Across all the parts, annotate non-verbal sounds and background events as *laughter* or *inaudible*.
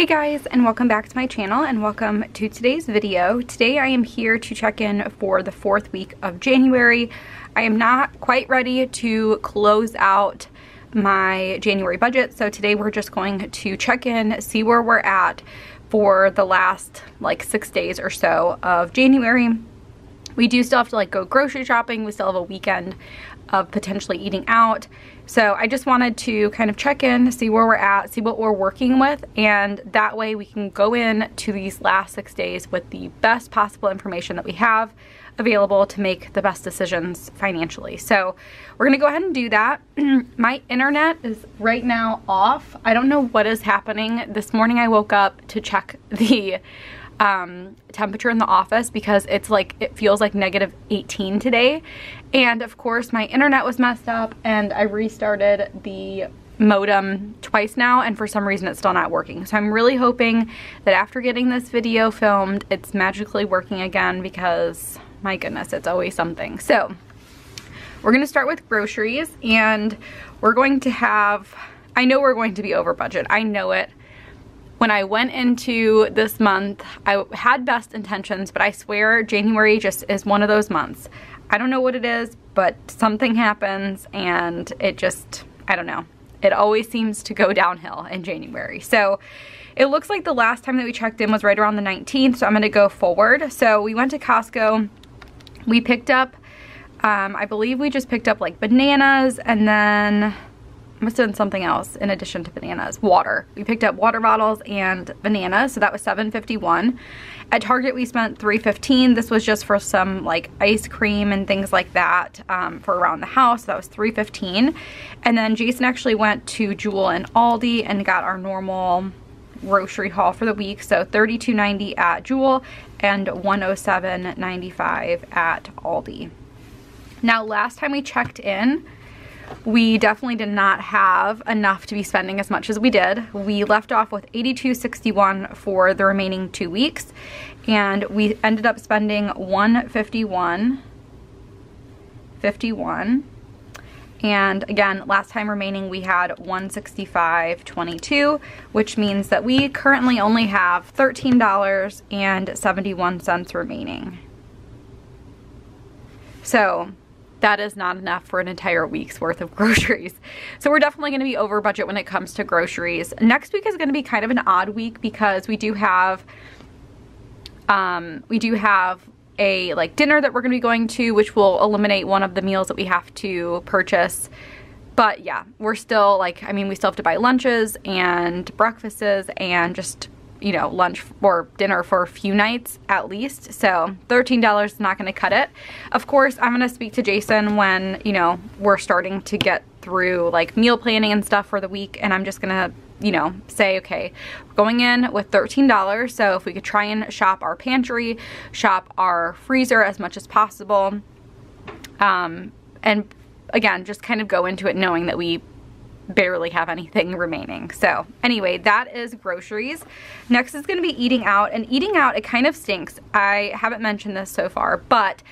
Hey guys and welcome back to my channel and welcome to today's video. Today I am here to check in for the fourth week of January. I am not quite ready to close out my January budget so today we're just going to check in, see where we're at for the last like six days or so of January. We do still have to like go grocery shopping, we still have a weekend of potentially eating out. So I just wanted to kind of check in, see where we're at, see what we're working with, and that way we can go in to these last six days with the best possible information that we have available to make the best decisions financially. So we're gonna go ahead and do that. *clears throat* My internet is right now off. I don't know what is happening. This morning I woke up to check *laughs* the um, temperature in the office because it's like, it feels like negative 18 today. And of course my internet was messed up and I restarted the modem twice now and for some reason it's still not working. So I'm really hoping that after getting this video filmed, it's magically working again because my goodness, it's always something. So we're gonna start with groceries and we're going to have, I know we're going to be over budget. I know it when I went into this month, I had best intentions, but I swear January just is one of those months. I don't know what it is, but something happens and it just, I don't know. It always seems to go downhill in January. So it looks like the last time that we checked in was right around the 19th, so I'm gonna go forward. So we went to Costco, we picked up, um, I believe we just picked up like bananas and then must have been something else in addition to bananas. Water. We picked up water bottles and bananas, so that was 7.51. At Target we spent 3.15. This was just for some like ice cream and things like that um, for around the house. So that was 3.15. And then Jason actually went to Jewel and Aldi and got our normal grocery haul for the week. So 32.90 at Jewel and 107.95 at Aldi. Now last time we checked in, we definitely did not have enough to be spending as much as we did. We left off with 82.61 for the remaining two weeks and we ended up spending 151 51 and again last time remaining we had 165.22 which means that we currently only have $13.71 remaining so that is not enough for an entire week's worth of *laughs* groceries. So we're definitely gonna be over budget when it comes to groceries. Next week is gonna be kind of an odd week because we do have, um, we do have a like dinner that we're gonna be going to, which will eliminate one of the meals that we have to purchase. But yeah, we're still like, I mean, we still have to buy lunches and breakfasts and just you know, lunch or dinner for a few nights at least. So $13 is not gonna cut it. Of course, I'm gonna speak to Jason when, you know, we're starting to get through like meal planning and stuff for the week and I'm just gonna you know, say, okay, going in with $13. So if we could try and shop our pantry, shop our freezer as much as possible. Um, and again, just kind of go into it knowing that we barely have anything remaining. So anyway, that is groceries. Next is gonna be eating out and eating out, it kind of stinks. I haven't mentioned this so far, but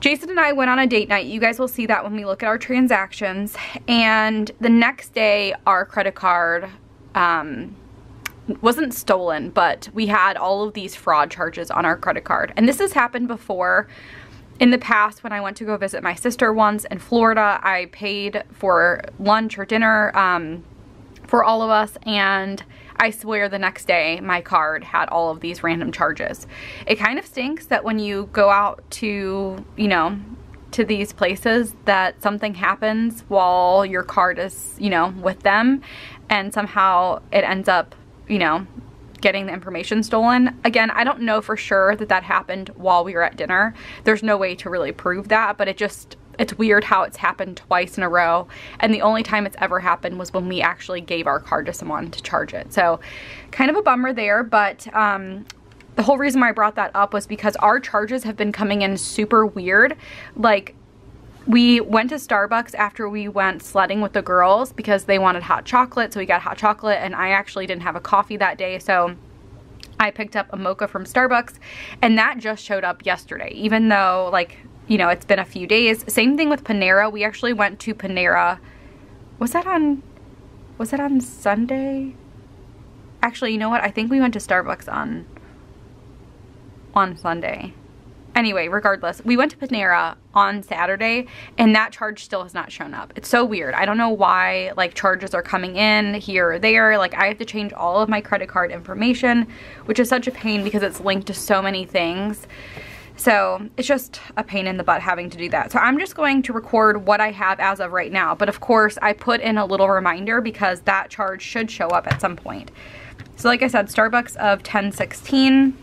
Jason and I went on a date night. You guys will see that when we look at our transactions. And the next day, our credit card um, wasn't stolen, but we had all of these fraud charges on our credit card. And this has happened before in the past, when I went to go visit my sister once in Florida, I paid for lunch or dinner um, for all of us and I swear the next day my card had all of these random charges. It kind of stinks that when you go out to, you know, to these places that something happens while your card is, you know, with them and somehow it ends up, you know, getting the information stolen. Again, I don't know for sure that that happened while we were at dinner. There's no way to really prove that, but it just, it's weird how it's happened twice in a row. And the only time it's ever happened was when we actually gave our card to someone to charge it. So kind of a bummer there, but um, the whole reason why I brought that up was because our charges have been coming in super weird. Like we went to Starbucks after we went sledding with the girls because they wanted hot chocolate, so we got hot chocolate, and I actually didn't have a coffee that day, so I picked up a mocha from Starbucks, and that just showed up yesterday, even though, like, you know, it's been a few days. Same thing with Panera. We actually went to Panera. Was that on, was that on Sunday? Actually, you know what? I think we went to Starbucks on on Sunday. Anyway, regardless, we went to Panera on Saturday and that charge still has not shown up. It's so weird. I don't know why like charges are coming in here or there. Like I have to change all of my credit card information, which is such a pain because it's linked to so many things. So it's just a pain in the butt having to do that. So I'm just going to record what I have as of right now. But of course I put in a little reminder because that charge should show up at some point. So like I said, Starbucks of 1016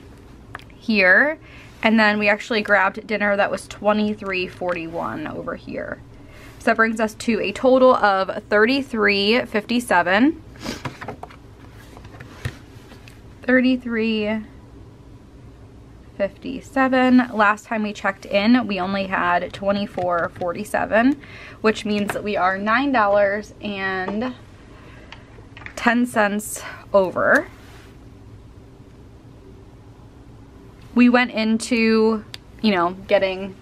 here. And then we actually grabbed dinner that was $23.41 over here. So that brings us to a total of $33.57. 33.57. Last time we checked in, we only had 24.47, which means that we are $9 and 10 cents over. We went into, you know, getting,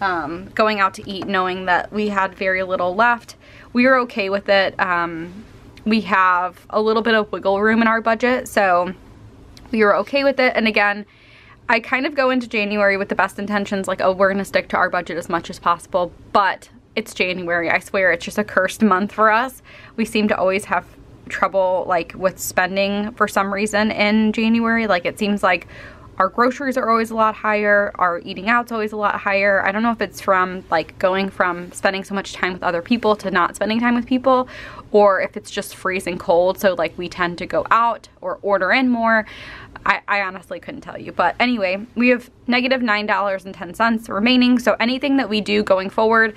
um, going out to eat knowing that we had very little left. We were okay with it. Um, we have a little bit of wiggle room in our budget, so we were okay with it. And again, I kind of go into January with the best intentions, like, oh, we're gonna stick to our budget as much as possible, but it's January. I swear it's just a cursed month for us. We seem to always have trouble like with spending for some reason in January. Like it seems like our groceries are always a lot higher, our eating out's always a lot higher. I don't know if it's from like going from spending so much time with other people to not spending time with people or if it's just freezing cold so like we tend to go out or order in more. I, I honestly couldn't tell you. But anyway, we have negative $9.10 remaining. So anything that we do going forward,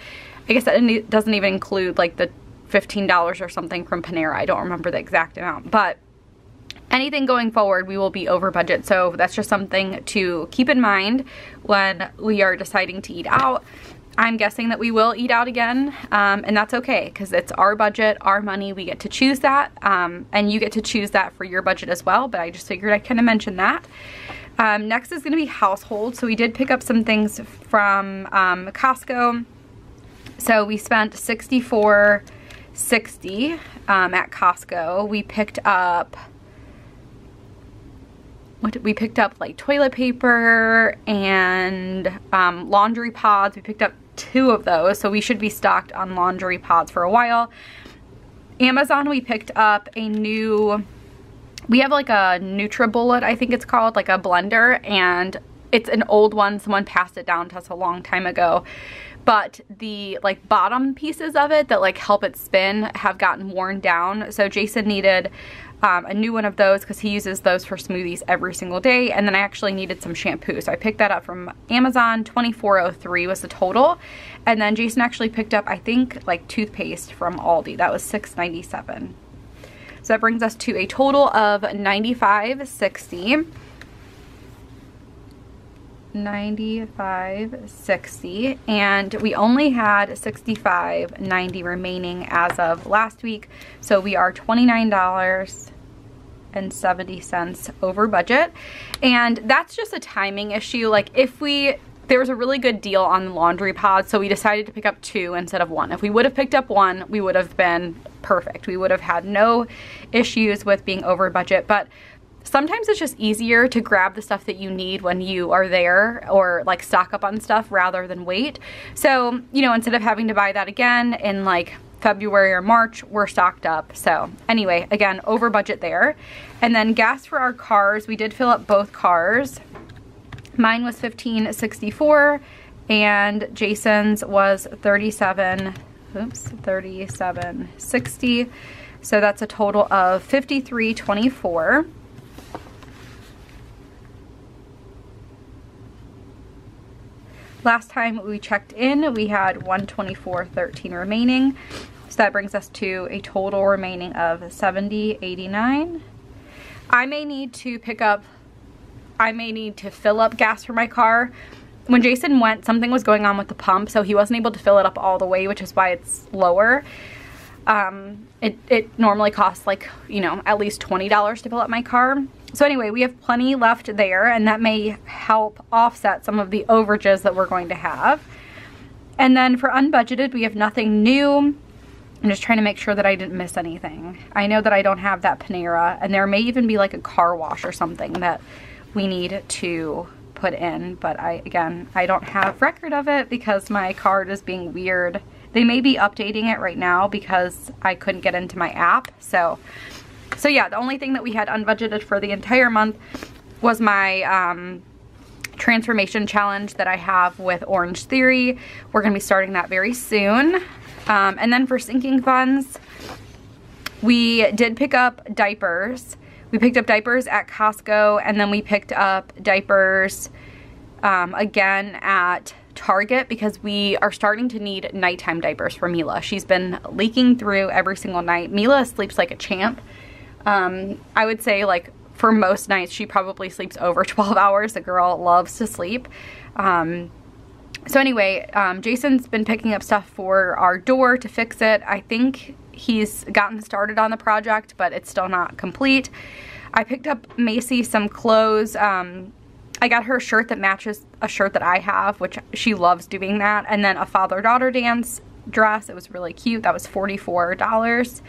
I guess that doesn't even include like the $15 or something from Panera. I don't remember the exact amount. But anything going forward, we will be over budget. So that's just something to keep in mind when we are deciding to eat out. I'm guessing that we will eat out again, um, and that's okay because it's our budget, our money. We get to choose that, um, and you get to choose that for your budget as well. But I just figured I kind of mention that. Um, next is going to be household. So we did pick up some things from um, Costco. So we spent 64.60 um, at Costco. We picked up what we picked up like toilet paper and um, laundry pods. We picked up two of those, so we should be stocked on laundry pods for a while. Amazon, we picked up a new, we have like a NutriBullet, I think it's called, like a blender, and it's an old one. Someone passed it down to us a long time ago. But the like bottom pieces of it that like help it spin have gotten worn down. So Jason needed um, a new one of those because he uses those for smoothies every single day. And then I actually needed some shampoo. So I picked that up from Amazon. 24.03 was the total. And then Jason actually picked up, I think, like toothpaste from Aldi. That was 6.97. So that brings us to a total of 95.60. 95.60 and we only had 65.90 remaining as of last week. So we are $29.70 over budget. And that's just a timing issue. Like if we there was a really good deal on the laundry pods so we decided to pick up two instead of one. If we would have picked up one we would have been perfect. We would have had no issues with being over budget. But sometimes it's just easier to grab the stuff that you need when you are there or like stock up on stuff rather than wait. So, you know, instead of having to buy that again in like February or March, we're stocked up. So anyway, again, over budget there. And then gas for our cars, we did fill up both cars. Mine was 1564 and Jason's was 37, oops, 3760. So that's a total of 5324. Last time we checked in, we had 124.13 remaining. So that brings us to a total remaining of 70.89. I may need to pick up, I may need to fill up gas for my car. When Jason went, something was going on with the pump, so he wasn't able to fill it up all the way, which is why it's lower. Um, it, it normally costs like, you know, at least $20 to fill up my car. So anyway, we have plenty left there and that may help offset some of the overages that we're going to have. And then for unbudgeted, we have nothing new. I'm just trying to make sure that I didn't miss anything. I know that I don't have that Panera and there may even be like a car wash or something that we need to put in. But I, again, I don't have record of it because my card is being weird. They may be updating it right now because I couldn't get into my app. So, so yeah, the only thing that we had unbudgeted for the entire month was my um, transformation challenge that I have with Orange Theory. We're gonna be starting that very soon. Um, and then for sinking funds, we did pick up diapers. We picked up diapers at Costco and then we picked up diapers um, again at Target because we are starting to need nighttime diapers for Mila. She's been leaking through every single night. Mila sleeps like a champ. Um, I would say like for most nights she probably sleeps over *laughs* 12 hours. The girl loves to sleep. Um, so anyway, um, Jason's been picking up stuff for our door to fix it. I think he's gotten started on the project, but it's still not complete. I picked up Macy some clothes. Um, I got her a shirt that matches a shirt that I have, which she loves doing that. And then a father-daughter dance dress. It was really cute. That was $44.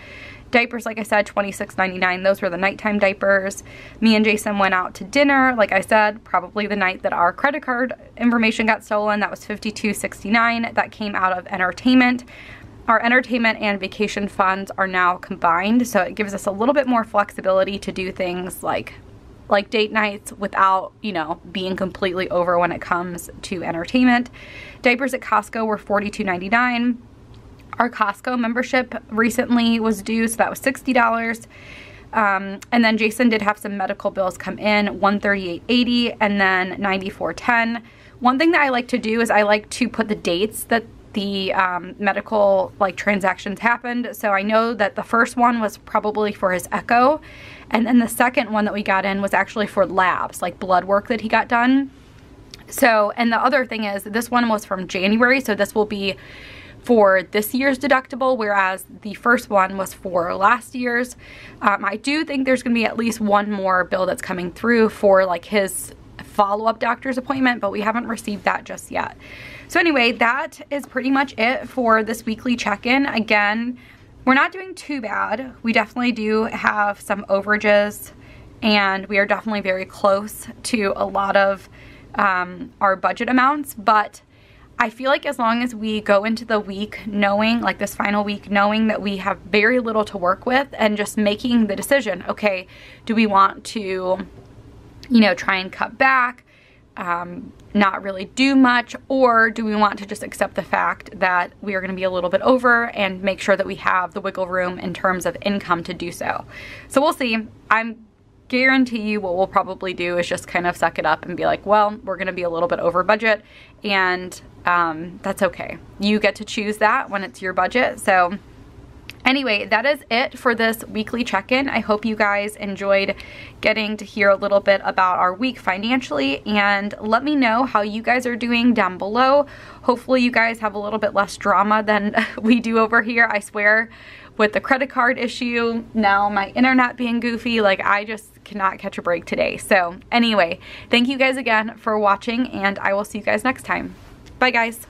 Diapers, like I said, $26.99. Those were the nighttime diapers. Me and Jason went out to dinner, like I said, probably the night that our credit card information got stolen. That was $52.69. That came out of entertainment. Our entertainment and vacation funds are now combined, so it gives us a little bit more flexibility to do things like like date nights without, you know, being completely over when it comes to entertainment. Diapers at Costco were $42.99. Our Costco membership recently was due, so that was $60. Um, and then Jason did have some medical bills come in, 138.80 and then 94.10. One thing that I like to do is I like to put the dates that the um, medical like transactions happened. So I know that the first one was probably for his echo. And then the second one that we got in was actually for labs, like blood work that he got done. So, and the other thing is this one was from January. So this will be for this year's deductible, whereas the first one was for last year's. Um, I do think there's going to be at least one more bill that's coming through for like his follow-up doctor's appointment, but we haven't received that just yet. So anyway, that is pretty much it for this weekly check-in. Again, we're not doing too bad. We definitely do have some overages and we are definitely very close to a lot of um, our budget amounts, but I feel like as long as we go into the week knowing, like this final week, knowing that we have very little to work with and just making the decision, okay, do we want to, you know, try and cut back, um, not really do much, or do we want to just accept the fact that we are going to be a little bit over and make sure that we have the wiggle room in terms of income to do so. So we'll see. I'm guarantee you what we'll probably do is just kind of suck it up and be like, well, we're to be a little bit over budget and um, that's okay. You get to choose that when it's your budget. So Anyway, that is it for this weekly check-in. I hope you guys enjoyed getting to hear a little bit about our week financially and let me know how you guys are doing down below. Hopefully you guys have a little bit less drama than *laughs* we do over here. I swear with the credit card issue, now my internet being goofy, like I just cannot catch a break today. So anyway, thank you guys again for watching and I will see you guys next time. Bye guys.